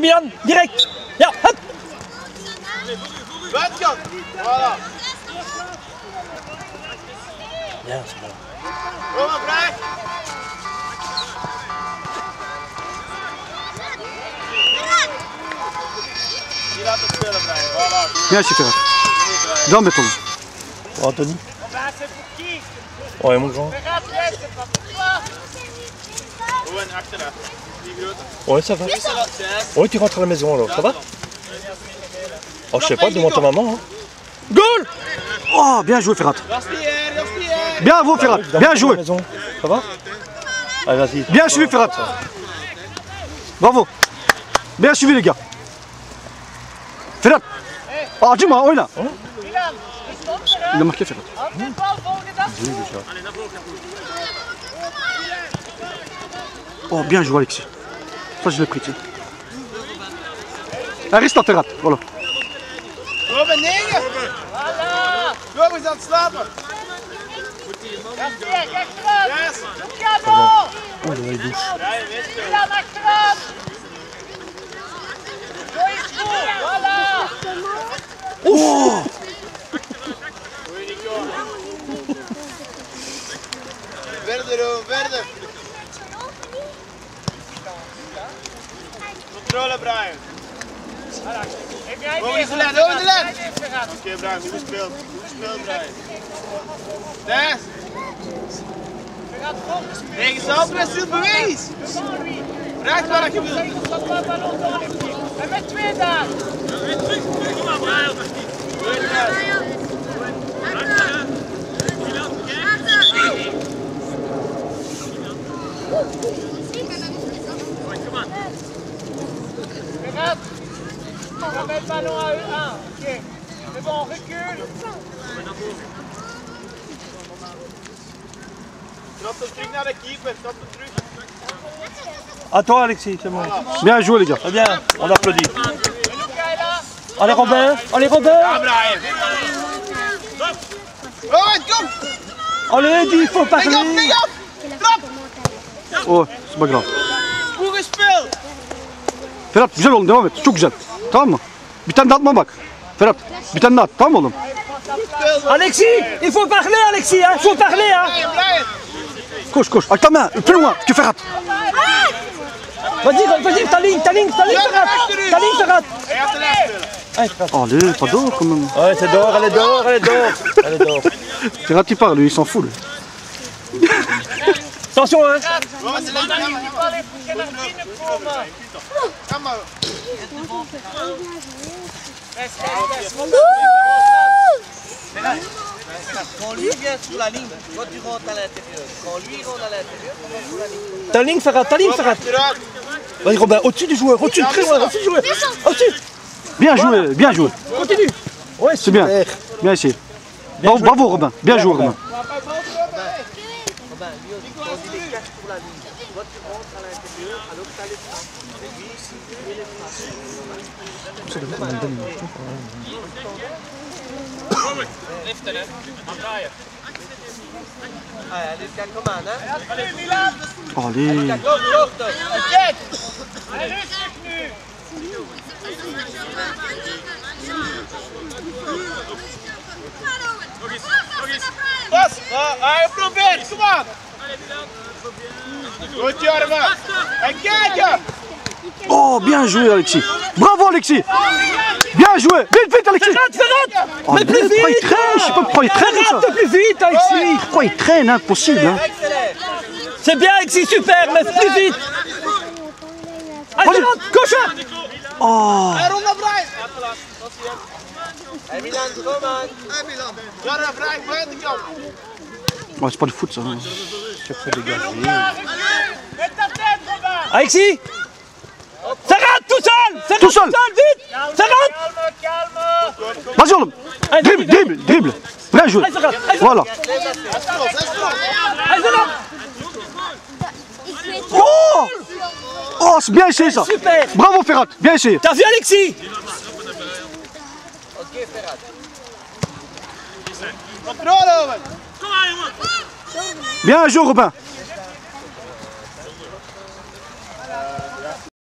Milan, direct. Ja, hup. Buitenkant. Voilà. Ja, dat is wel. Roma, vrij. Ja, super. Dan met hem. Wat doen? Oh, je moet gewoon. Hoe en. Ouais, ça va. Ouais, tu rentres à la maison alors, ça va Oh, je sais pas, demande ta maman. Hein. Goal Oh, bien joué Ferrat. Er, er. Bien vous Ferrat. Bien joué. maison. Ça va Allez, vas-y. Bien suivi Ferrat. Bravo. Bien suivi les gars. Ferrat. Ah dis-moi, oyna. Il a marqué Ferrat. Oh, bien joué Alexis. Ça, je le prie. Daar is dat de rat. Rollo. Nee! ja, ja, ja, aan ja, slapen. ja, die man ja, ja, ja! Ja. Ja, goed! controle, Brian. Heb jij Kom eens letten, kom Oké, Brian, goed speelt, Goed speelt Brian. Des. Je gaat volgens mij. Tegen zijn oppressief bewijs. Vraag ik je. En met twee daar. Terug, terug, maar Brian. Goed. On met le ballon à eux. Un. Ok. C'est bon, on recule. Naar de keeper. Trap hem terug. À toi, Alexis, c'est bon. Bien joué les gars. Très bien, on applaudit. Allez, Robin Allez. Rowan, kom. Allez, dis, il faut parler. Oh, c'est pas grave. Goed gespeeld. Ferhat güzel oğlum devam et. Tamam mı? Bir tane de atma bak. Ferhat bir tane de at tamam oğlum? Alexis Il faut parler, Alexis hein, Il faut parler hein. Koş koş. Avec ta main. Plus loin que Ferhat. Vas-y, vas-y, ta ligne, ta ligne, ta ligne, Ferrat Ta ligne, Ferrat. Allez, Ferrat. Allez, pas d'or quand même. Ouais, c'est dehors, elle est dehors, elle est dehors Elle est dehors Ferhat il parle, lui il s'en fout. lui. Reste. Quand lui vient sur la ligne, toi tu rentres à l'intérieur. Quand lui rentre à l'intérieur, tu rentres sur la ligne. Ta ligne, Ferrat, ta ligne, Achteruit. Vas-y, Robin, au-dessus du joueur, au-dessus, très loin, au-dessus du joueur Au-dessus Bien joué, bien joué. Continue Ouais, C'est bien. Bien essayé. Bravo Robin. Bien joué Robin. Robin, lui aussi, quand il est cache pour la ligne, toi tu rentres à l'intérieur, alors tu as les frappes. Et lui, il les. Ah, allez, c'est un, hein? Allez. Allez, rustig nu. Pas. Ah, Hij probeert. Kom aan. Oh, bien joué Alexis. Bravo Alexis. Bien joué. Vite, vite Alexis. Oh, Mais plus pourquoi il vite traîne? Je sais pas pourquoi il traîne ça. Plus vite, Alexis Pourquoi il traîne? Impossible. Hein. C'est bien, Alexis, super, mais plus vite Allez, Ferrat, gauche Oh. Ouais, c'est pas du foot ça. Ta tête, Robin. Alexis Ferrat, tout seul Ferrat, Tout seul. vite Ferrat Calme, calme. Vas-y oğlum. Dribble, dribble, dribble. Bien joué. Voilà. Oh Oh, c'est bien essayé ça. Super Bravo Ferrat. Bien essayé. T'as vu, Alexis? Ok, Ferrat. Controle, Owen. Bien joué Robin.